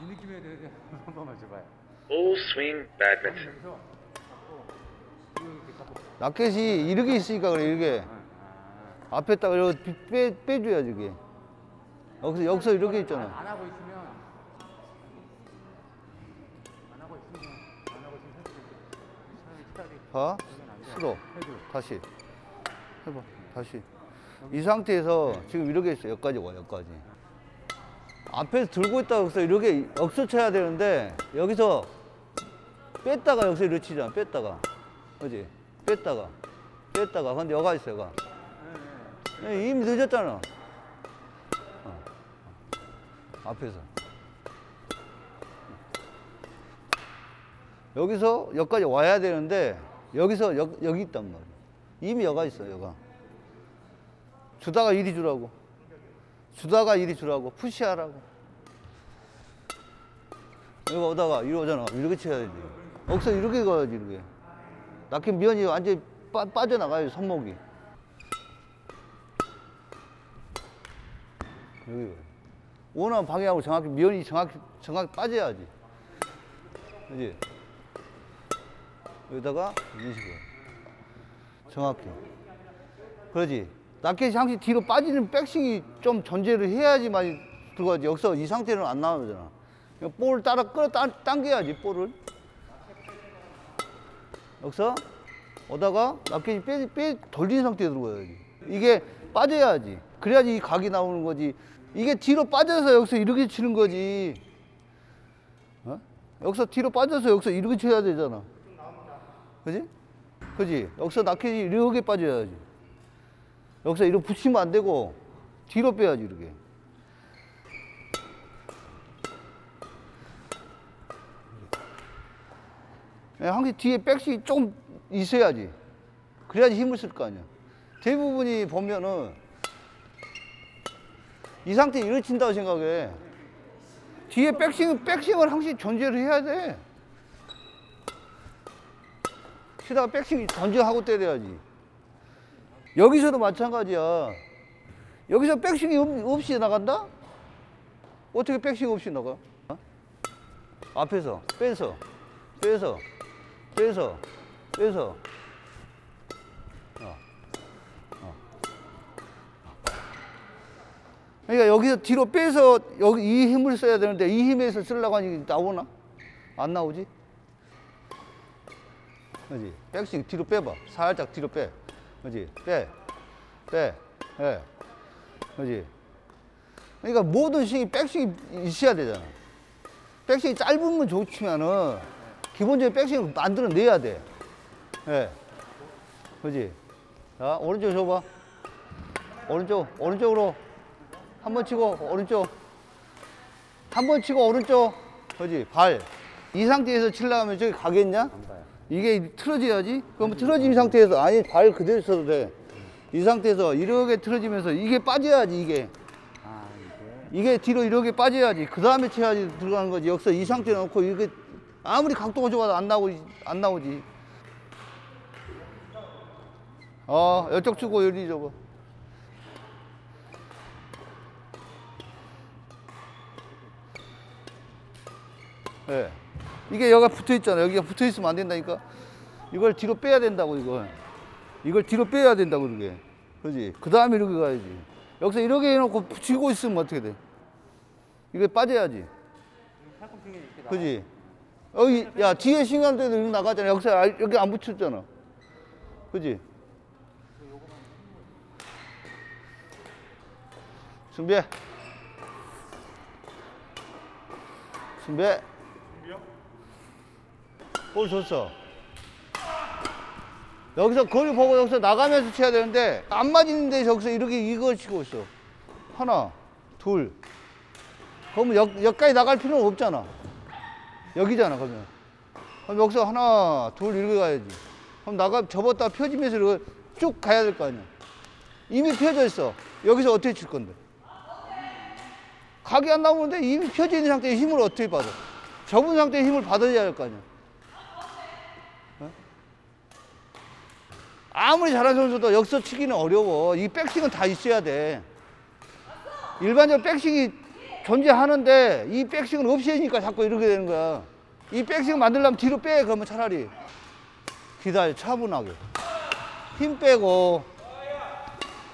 이 느낌에 대해서 한 번만 줘봐요. 잡고 이렇게 잡고. 라켓이 이렇게 있으니까 그래 이렇게. 아, 앞에 딱 이렇게 빼, 빼줘야지 이게. 여기서 여기서 이렇게 있잖아. 안 하고 있으면 안 하고 있으면 안 하고 있으면 봐 해도 다시 해봐. 다시. 이 상태에서 지금 이렇게 있어. 여기까지 와 여기까지. 앞에서 들고 있다가 여기서 이렇게 억서 쳐야 되는데 여기서 뺐다가 여기서 이렇게 치잖아. 뺐다가. 그지? 뺐다가. 뺐다가. 근데 여가 있어 여가. 예, 이미 늦었잖아. 어. 앞에서. 여기서 여기까지 와야 되는데 여기서 여, 여기 있단 말이야 이미 여가 있어 여가. 주다가 이리 주라고. 주다가 이리 주라고. 푸시하라고. 여기 오다가 이리 오잖아. 이렇게 쳐야지. 억서 이렇게 가야지 이렇게. 낙힌 면이 완전히 빠, 빠져나가요 손목이. 여기. 원하는 방향으로 정확히 면이 정확히 정확히 빠져야지. 그지? 여기다가 이런 식으로 정확히. 그러지. 라켓이 항상 뒤로 빠지는 백스윙이 좀 존재를 해야지만 들어가지. 여기서 이 상태는 안 나오잖아. 볼을 따라 끌어 당- 당겨야지 볼을. 여기서 오다가 라켓이 빼, 빼 돌린 상태에 들어가야지 이게 빠져야지. 그래야지 이 각이 나오는 거지. 이게 뒤로 빠져서 여기서 이렇게 치는 거지. 어? 여기서 뒤로 빠져서 여기서 이렇게 쳐야 되잖아. 그지? 그지? 여기서 라켓이 이렇게 빠져야지. 여기서 이렇게 붙이면 안 되고 뒤로 빼야지 이렇게. 예, 항상 뒤에 백스윙이 조금 있어야지. 그래야지 힘을 쓸 거 아니야. 대부분이 보면은 이 상태에 이렇게 친다고 생각해. 뒤에 백스윙, 백스윙을 항상 존재를 해야 돼 치다가 백스윙 존재하고 때려야지 여기서도 마찬가지야 여기서 없- 없이 나간다? 어떻게 백스윙 없이 나가? 어? 앞에서 빼서 빼서 빼서 빼서 어. 어. 그러니까 여기서 뒤로 빼서 여기 이 힘을 써야 되는데 이 힘에서 쓰려고 하니 나오나? 안 나오지? 그지? 백스윙 뒤로 빼봐. 살짝 뒤로 빼. 그지? 빼. 빼. 예. 그지? 그러니까 모든 스윙이 백스윙이 있어야 되잖아. 백스윙이 짧으면 좋지만은 기본적인 백스윙을 만들어내야 돼. 예. 그지? 자, 오른쪽 줘봐. 오른쪽, 오른쪽으로. 한 번 치고, 오른쪽. 한 번 치고, 오른쪽. 그지? 발. 이 상태에서 치려면 저기 가겠냐? 이게 틀어져야지? 그럼 틀어진 상태에서, 아니, 발 그대로 써도 돼. 이 상태에서 이렇게 틀어지면서 이게 빠져야지, 이게. 아 이게 이게 뒤로 이렇게 빠져야지. 그 다음에 쳐야지 들어가는 거지. 여기서 이 상태 놓고 이렇게 아무리 각도가 좋아도 안 나오지. 안 나오지. 어, 이쪽 주고 여기 줘봐. 예. 이게 여기가 붙어 있잖아. 여기가 붙어 있으면 안 된다니까. 이걸 뒤로 빼야 된다고, 이걸. 이걸 뒤로 빼야 된다고, 그러게. 그지? 그 다음에 이렇게 가야지. 여기서 이렇게 해놓고 붙이고 있으면 어떻게 돼? 이게 빠져야지. 그지? 여기, 야, 뒤에 신갈 때도 이렇게 나가잖아. 여기서 아- 여기 안 붙였잖아. 그지? 준비해. 준비해. 볼 줬어. 여기서 거리 보고 여기서 나가면서 쳐야 되는데 안 맞는데 여기서 이렇게 이걸 치고 있어. 하나, 둘. 그러면 여, 여기까지 나갈 필요는 없잖아. 여기잖아, 그러면. 그럼 여기서 하나, 둘 이렇게 가야지. 그럼 나가 접었다 펴지면서 이렇게 쭉 가야 될 거 아니야. 이미 펴져 있어. 여기서 어떻게 칠 건데? 각이 안 나오는데 이미 펴져 있는 상태에 힘을 어떻게 받아? 접은 상태에 힘을 받아야 할 거 아니야. 아무리 잘하는 선수도 여기서 치기는 어려워. 이 백싱은 다 있어야 돼. 일반적으로 백싱이 존재하는데 이 백싱을 없애니까 자꾸 이렇게 되는 거야. 이 백싱 만들려면 뒤로 빼 그러면 차라리 기다려 차분하게 힘 빼고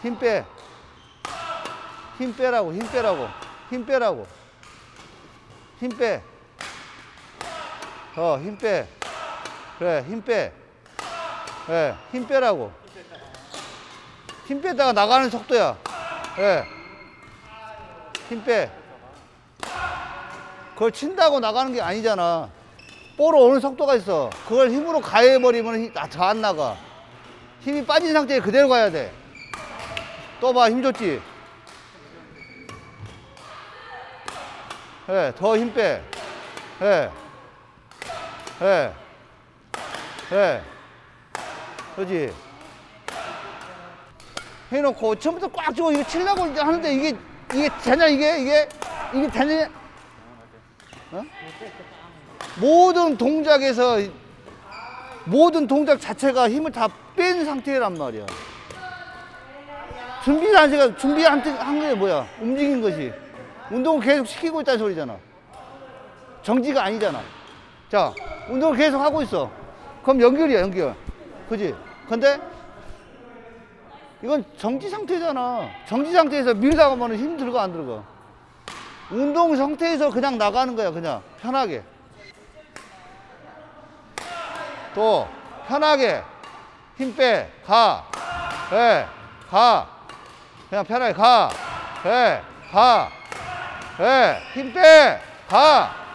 힘 빼. 힘 빼라고 힘 빼라고 힘 빼라고 힘 빼. 어, 힘 빼. 그래, 힘 빼. 그래, 힘 빼라고. 힘 빼다가 나가는 속도야. 그래. 힘 빼. 그걸 친다고 나가는 게 아니잖아. 볼로 오는 속도가 있어. 그걸 힘으로 가해버리면 더안 나가. 힘이 빠진 상태에 그대로 가야 돼. 또 봐, 힘 줬지? 예, 더힘 빼. 예. 예. 예. 그지? 해놓고 처음부터 꽉 쥐고 이거 치려고 이제 하는데 이게, 이게 되냐, 이게? 이게? 이게 되냐? 어? 모든 동작에서, 모든 동작 자체가 힘을 다 뺀 상태란 말이야. 준비 자체가, 준비한 한 게 뭐야? 움직인 것이. 운동을 계속 시키고 있다는 소리잖아. 정지가 아니잖아. 자, 운동을 계속 하고 있어. 그럼 연결이야, 연결. 그지? 근데 이건 정지 상태잖아. 정지 상태에서 밀다가 보면 힘 들어가, 안 들어가? 운동 상태에서 그냥 나가는 거야, 그냥. 편하게. 또, 편하게. 힘 빼. 가. 예. 가. 그냥 편하게 가. 예. 가. 예. 힘 빼. 가.